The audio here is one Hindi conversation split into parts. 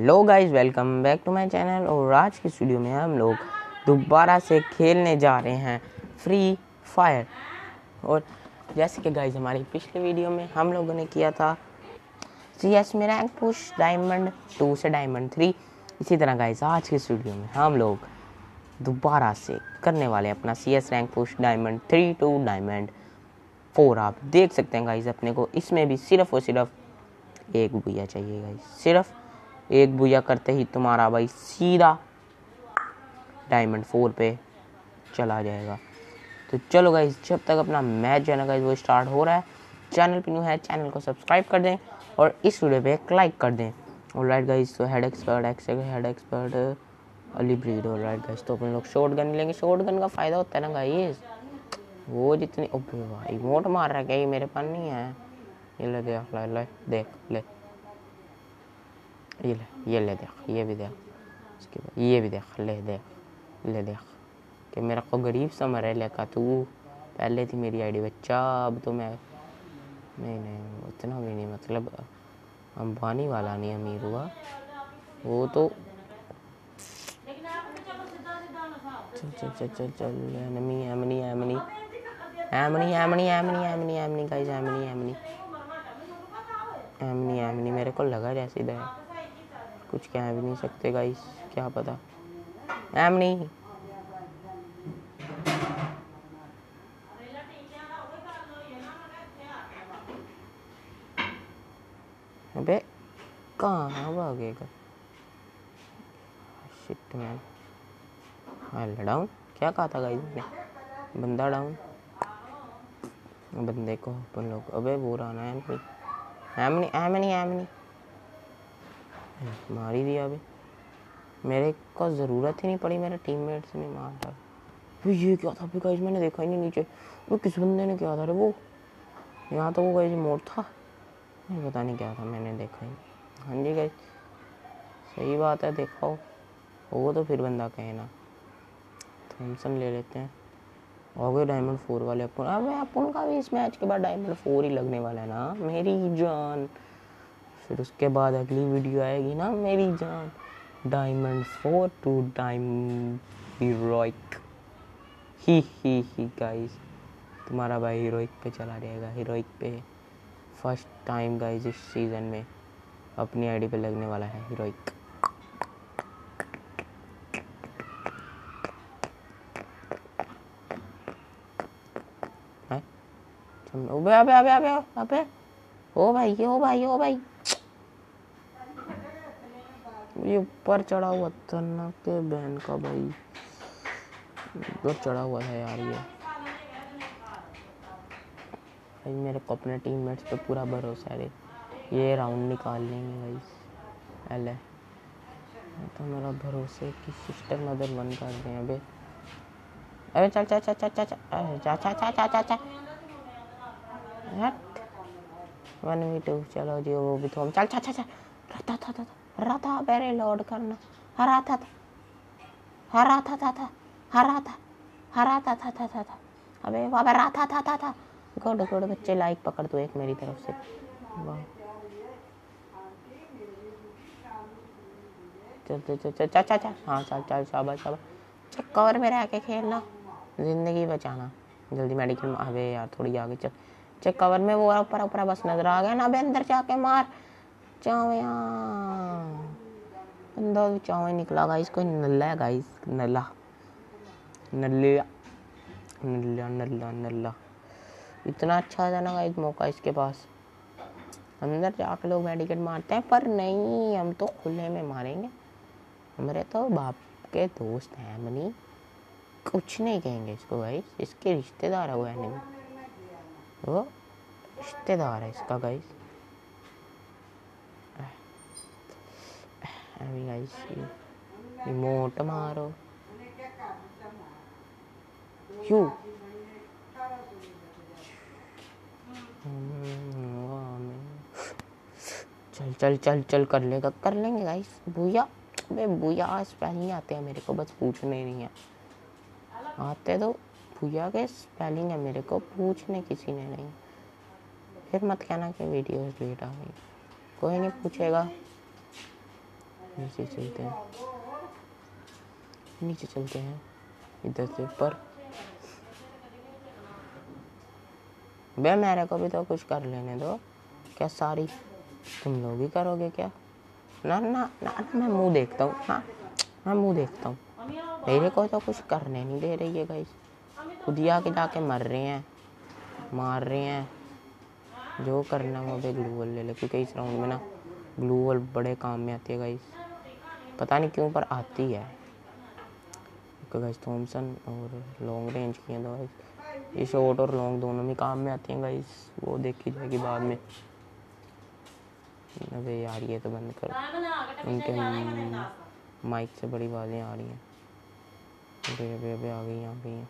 Hello guys welcome back to my channel और आज की स्टूडियो में हम लोग दोबारा से खेलने जा रहे हैं फ्री फायर और जैसे कि गाइस हमारी पिछले वीडियो में हम लोगों ने किया था सी एस में रैंक पुश डायमंड टू से डायमंड थ्री इसी तरह गाइस आज की स्टूडियो में हम लोग दोबारा से करने वाले अपना C S rank push diamond three to diamond four आप देख सकते हैं गाइस अपने को इसमें भी सिर्फ़ और सिर्फ़ एक बुया चाहिए गाइस सिर्फ़ एक बुया करते ही तुम्हारा भाई सीधा डायमंड फोर पे चला जाएगा। तो चलो गाइस जब तक अपना मैच जो है ना गाइस वो स्टार्ट हो रहा है चैनल पे न्यू है चैनल को सब्सक्राइब कर दें और इस वीडियो पे एक लाइक कर दें। और राइट गाइस तो head expert X head expert Ali ब्रीड और राइट गाइस तो अपन लोग शॉर्ट गन लेंगे। शॉर्ट गन का फ़ायदा होता है ना गाइस वो जितनी ओपे भाई, मोट मार रहा है क्या? ये मेरे पास नहीं है। ये ले देख ले ले, देख, ले। ये ले ये ले देख ये भी देख इसके बाद ये भी देख ले देख ले देख कि मेरा को गरीब समझ रहा है लेका तू पहले थी मेरी आईडी बच्चा अब तो मैं नहीं नहीं उतना भी नहीं मतलब अंबानी वाला नहीं अमीर हुआ वो तो चल चल चल चल चल एमनी एमनी एमनी एमनी एमनी एमनी एमनी एमनी गाइस एमनी एमनी एमनी एमनी मेरे को लगा जैसे इधर कुछ कह भी नहीं सकते गाइस क्या पता। नहीं। अबे, कहाँ भागेगा शिट मैन हाँ। डाउन क्या कहा था गाइस ने? बंदा डाउन बंदे को अपन लोग अबे, वो रहा है। कोई एमनी एमनी एमनी मार ही दिया अबे मेरे को ज़रूरत ही नहीं पड़ी मेरे टीममेट्स ने मार डाल। वो ये क्या था? फिर गाइस मैंने देखा ही नहीं नीचे। वो किस बंदे ने क्या था रे वो? यहाँ तो वो गाइस मोड़ था। नहीं पता नहीं क्या था, मैंने देखा ही हाँ जी गाइस सही बात है देखा हो वो तो फिर बंदा कहे ना। थॉमसन ले लेते हैं। हो गए डायमंड फोर वाले अपन। अब, अपन का भी इस मैच के बाद डायमंड फोर ही लगने वाला है ना। मेरी जान। फिर उसके बाद अगली वीडियो आएगी ना मेरी जान। डायमंड फोर टू डायमंड ही ही ही गाइस तुम्हारा भाई हीरोइक पे चला जाएगा हीरोइक पे। फ़र्स्ट टाइम गाइस इस सीज़न में। अपनी आईडी पे लगने वाला है हीरोइक अबे अबे अबे अबे अबे। ओ भाई ओ भाई ओ भाई। ये ऊपर चढ़ा हुआ था के बहन का भाई। ऊपर चढ़ा हुआ था यार ये। भाई, मेरे को अपने टीममेट्स पे पूरा भरोसा है। ये राउंड निकाल लेंगे भाई। पहले तो मेरा भरोसे की सिस्टर मदर बन कर हैं अबे। अबे, चल चल चल चल चल चल। चल चल चल चल चल। वन वी टू चलो जी, वो भी तो चल चल चल चल। रथा था था रथा पहले लोड करना। हरा था था। हरा था था था। हरा था। हरा था था था था। था अबे वहाँ पे रहा था था था। गुड गुड बच्चे लाइक पकड़ दो एक मेरी तरफ़ से। वाह। चल चल चल चल चल चल चल। हाँ चल चल, शाबाश शाबाश। चल, कवर में रह के खेलना। ज़िंदगी बचाना। जल्दी मेडिकल अबे यार, थोड़ी आगे चल। चेक कवर में वो ऊपर ऊपर, बस नज़र आ गया ना, अबे अंदर जाके मार। चावया अंदर चावे निकला गाइस कोई नल्ला है गाइस नल्ला। नल्ला नल्ला नल्ला नल्ला। इतना अच्छा था ना गाइस मौका इसके पास। अंदर जाके लोग मेडिकेट मारते हैं, पर नहीं, हम तो खुले में मारेंगे। हमारे तो बाप के दोस्त हैं मनी कुछ नहीं कहेंगे इसको भाई इसके रिश्तेदार है वो एनिमी वो रिश्तेदार है इसका गाइस अभी गाइस रिमोट मारो क्यों चल चल चल चल, कर लेगा, कर लेंगे गाइस भूया, अबे भूया स्पेलिंग आते हैं मेरे को, बस पूछने नहीं है। आते तो भूया के स्पेलिंग है मेरे को, पूछने किसी ने नहीं। फिर मत कहना कि वीडियोस लेट आ गई। कोई नहीं पूछेगा। नीचे चलते हैं। नीचे चलते हैं इधर से ऊपर बे मेरे को भी तो कुछ कर लेने दो। क्या सारी तुम लोग ही करोगे क्या? ना ना ना, ना मैं मुँह देखता हूँ। हाँ मैं मुँह देखता हूँ। मेरे को तो कुछ करने नहीं दे रही है गाइस खुद ही आके जाके मर रहे हैं। मार रहे हैं। जो करना वो भी ग्लू वॉल ले ले क्योंकि इस राउंड में ना ग्लू वॉल बड़े काम में आती है गाइस पता नहीं क्यों, पर आती है। गाइस थॉमसन और लॉन्ग रेंज की हैं दवाई ये शॉर्ट और लॉन्ग दोनों में काम में आती हैं गाइस वो देखी जाएगी बाद में। अबे यार, ये तो बंद करो। उनके माइक से बड़ी आवाज़ें आ रही हैं। अबे अबे अबे, आ गई आ गई।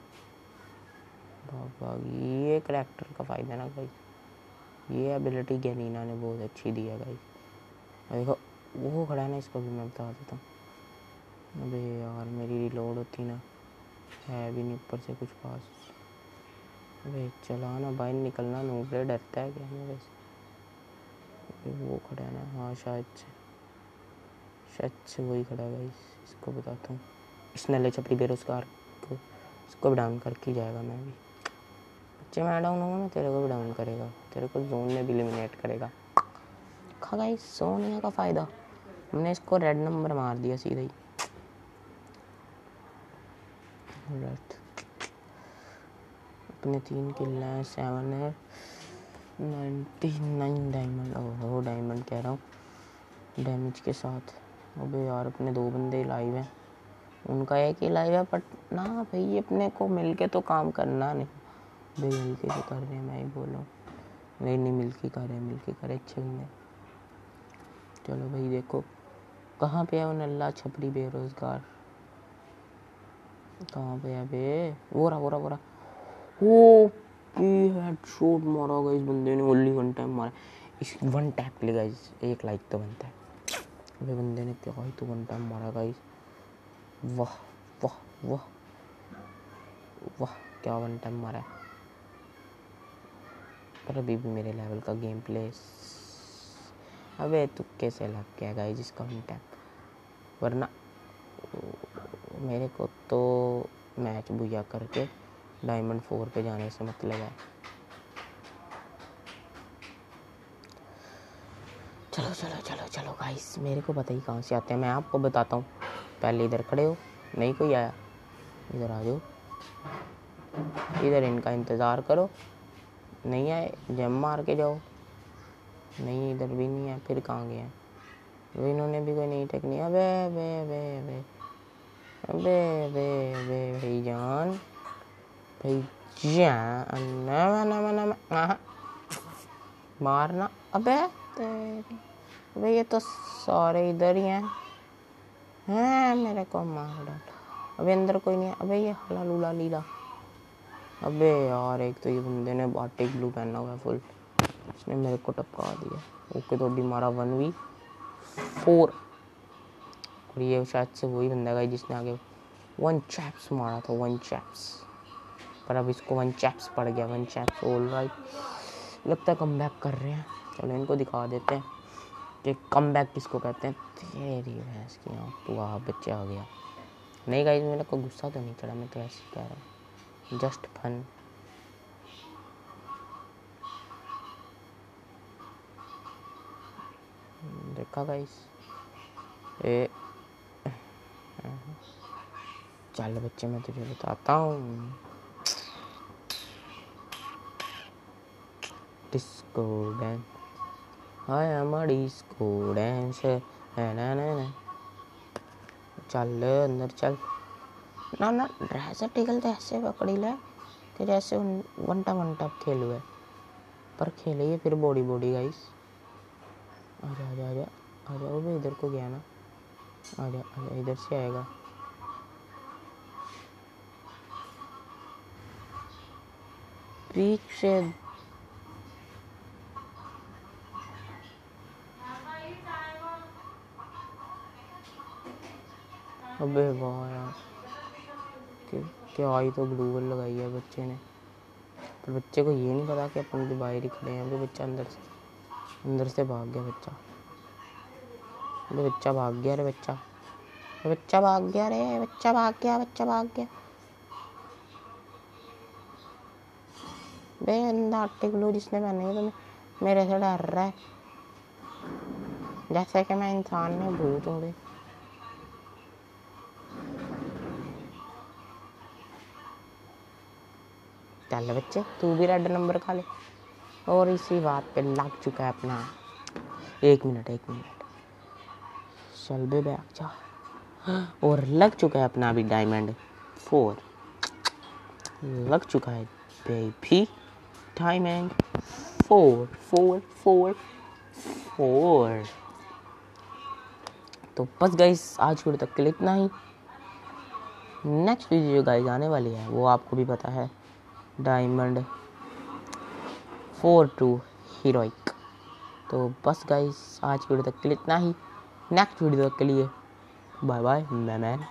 भाग ये करेक्टर का फ़ायदा ना गाइस ये एबिलिटी गैनीना ने बहुत अच्छी दी है गाइस देखो वो खड़ा है ना, इसको भी मैं बता देता हूँ। अबे यार, मेरी रिलोड होती ना, है भी नहीं ऊपर से कुछ पास। अबे चला ना, बाहर निकलना नूबले डरता है क्या मेरे से? वो खड़ा है ना हाँ शायद से। शायद से वही खड़ा है इसको बताता हूँ। इस नले छपड़ी बेरोजगार को, इसको भी डाउन करके जाएगा मैं भी। बच्चे, मैं डाउन होगा ना, तेरे को भी डाउन करेगा। तेरे को जोन में भी एलिमिनेट करेगा। खा गाइस सोनिया का फ़ायदा? हमने इसको रेड नंबर मार दिया सीधे ही। अपने तीन किल हैं सेवन है नाइन्टी नाइन डायमंड ओहो डायमंड कह रहा हूँ। डैमेज के साथ। अबे यार, अपने दो बंदे लाइव हैं। उनका एक ही लाइव है बट ना भाई, अपने को मिल के तो काम करना नहीं। भाई मिल के तो कर रहे हैं, मैं ही बोल। रहा हूँ नहीं नहीं मिल के कर रहे हैं मिल के करे अच्छे बंदे। चलो भाई, देखो। कहाँ पे है वो नल्ला छपरी बेरोजगार? कहाँ पे है बे? वो रहा वो रहा वो रहा। ओ हेडशॉट मारा गया इस बंदे ने ओनली वन टाइम मारा। इस वन टैप के लिए गाइस एक लाइक तो बनता है। अबे बंदे ने क्या ही तो वन टाइम मारा गाइस वाह वाह वाह। वाह, क्या वन टाइम मारा पर अभी भी मेरे लेवल का गेम प्ले अबे तू कैसे लग गया गाइस जिसका वन टैप वरना मेरे को तो मैच बुझा करके डायमंड फोर पे जाने से मतलब है। चलो चलो चलो चलो गाइस मेरे को पता ही कहाँ से आते हैं। मैं आपको बताता हूँ। पहले इधर खड़े हो। नहीं कोई आया। इधर आ जाओ। इधर इनका इंतज़ार करो। नहीं आए जम मार के जाओ। नहीं, इधर भी नहीं है फिर कहाँ गए हैं? इन्होंने भी कोई नहीं टेक्निक अबे अबे अबे अबे। अबे अबे अबे भाई जान भाई जान मारना। अबे अबे, ये तो सारे इधर ही हैं। हैं, मेरे को मार डाल। अबे, अंदर कोई नहीं अबे, ये हला लूला अबे, यार, एक तो ये बंदे ने बाटिक ब्लू पहना हुआ है फुल इसने मेरे को टपका दिया। ओके तो अभी मारा वन वी फोर। और ये शायद से वही बंदा है जिसने आगे वन चैप्स मारा था वन चैप्स पर अब इसको वन चैप्स पड़ गया वन चैप्स ऑल राइट लगता है कम बैक कर रहे हैं, चलो इनको दिखा देते हैं कि कम बैक किसको कहते हैं। तेरी भैंस की यहाँ तू आ, बच्चे आ गया। नहीं गाइज़ मेरे को गुस्सा तो नहीं चढ़ा, मैं तो ऐसे कह रहा हूँ। जस्ट फन देखा गाइस ए चल बच्चे मैं तुझे बताता हूँ डिस्को डांस हाय अमा डिस्को डांस है ना ना ना चल अंदर चल ना ना ऐसे टिकल तो ऐसे पकड़ी ले कि जैसे वन टप वन टप खेल हुए पर खेले ये फिर बॉडी बॉडी गाइस आजा आजा आजा। आजा, वो भी इधर को गया ना। आजा आजा, इधर से आएगा। से अबे वाह यार। कि क्या आई तो ग्लू वॉल लगाई है बच्चे ने। पर बच्चे को ये नहीं पता कि अपन बाहर ही खड़े हैं अभी बच्चा अंदर से। अंदर से भाग गया बच्चा। अरे बच्चा भाग गया रे बच्चा। अरे बच्चा भाग गया रे, बच्चा भाग गया, बच्चा भाग गया। बे अंधा टिकलू जिसने पहने है तो मेरे से डर रहा है। जैसे कि मैं इंसान में भूत हूँ बे। चल बच्चे, तू भी रेड नंबर खा ले। और इसी बात पे लग चुका है अपना। एक मिनट एक मिनट। चल बे बैग जा और लग चुका है अपना अभी डायमंड फोर लग चुका है baby diamond four four four four तो बस गाइस आज वीडियो तक के लिए इतना ही। नेक्स्ट वीडियो जो गाइस आने वाली है, वो आपको भी पता है। Diamond four to heroic. तो बस गाइस आज की वीडियो तक के लिए इतना ही। नेक्स्ट वीडियो तक के लिए बाय बाय मैं मैन।